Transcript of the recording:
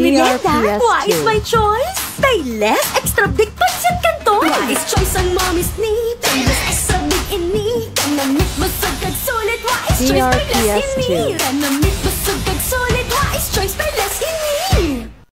merienda? that? What is two. my choice? Payless Extra Big Pancit Canton! is choice on mommy's need Payless extra big in ini Kanamit busog solid? sulit is choice payless DRPS ini two. Kanamit